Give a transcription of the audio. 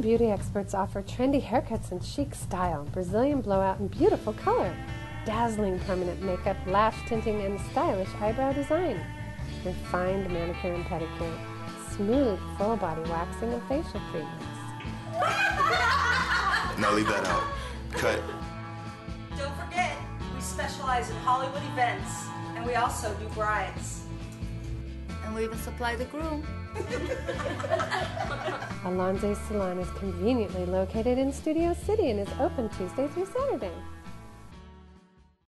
beauty experts offer trendy haircuts in chic style, Brazilian blowout, and beautiful color. Dazzling permanent makeup, lash tinting, and stylish eyebrow design. Refined manicure and pedicure. Smooth full body waxing and facial treatments. Now leave that out. Cut. Don't forget, we specialize in Hollywood events, and we also do brides. And we even supply the groom. Alonsay Salon is conveniently located in Studio City and is open Tuesday through Saturday.